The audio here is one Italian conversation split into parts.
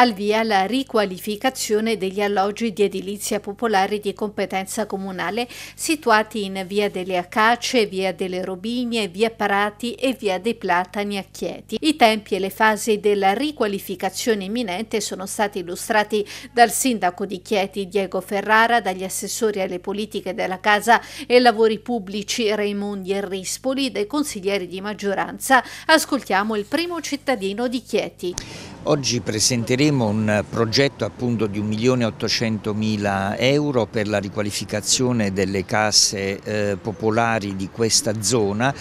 Al via la riqualificazione degli alloggi di edilizia popolare di competenza comunale situati in via delle Acacie, via delle Robinie, via Parati e via dei Platani a Chieti. I tempi e le fasi della riqualificazione imminente sono stati illustrati dal sindaco di Chieti Diego Ferrara, dagli assessori alle politiche della casa e lavori pubblici Raimondi e Rispoli, dai consiglieri di maggioranza. Ascoltiamo il primo cittadino di Chieti. Oggi presenteremo un progetto appunto di 1.800.000 euro per la riqualificazione delle case eh, popolari di questa zona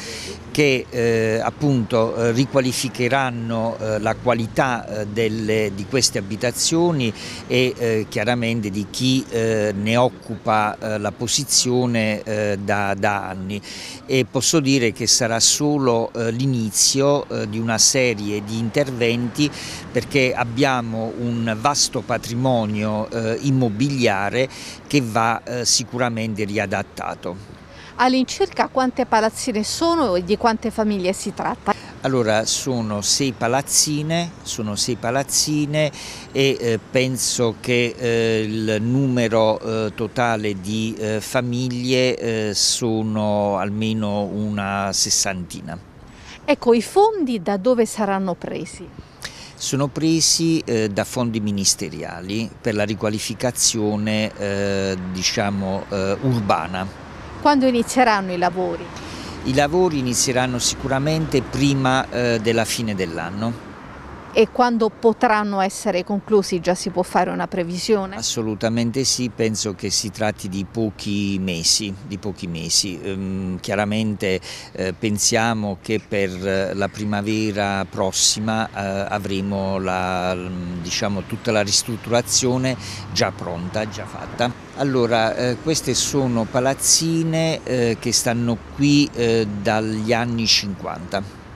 che eh, appunto eh, riqualificheranno eh, la qualità eh, delle, di queste abitazioni e eh, chiaramente di chi ne occupa la posizione da, da, anni. E posso dire che sarà solo l'inizio di una serie di interventi perché abbiamo un vasto patrimonio immobiliare che va sicuramente riadattato. All'incirca quante palazzine sono e di quante famiglie si tratta? Allora sono sei palazzine, sono sei palazzine e eh, penso che eh, il numero eh, totale di eh, famiglie eh, sono almeno una sessantina. Ecco, i fondi da dove saranno presi? Sono presi eh, da fondi ministeriali per la riqualificazione eh, diciamo, eh, urbana. Quando inizieranno i lavori? I lavori inizieranno sicuramente prima eh, della fine dell'anno. E quando potranno essere conclusi già si può fare una previsione? Assolutamente sì, penso che si tratti di pochi mesi. Di pochi mesi. Ehm, chiaramente eh, pensiamo che per la primavera prossima eh, avremo la, diciamo, tutta la ristrutturazione già pronta, già fatta. Allora, eh, queste sono palazzine eh, che stanno qui eh, dagli anni 50.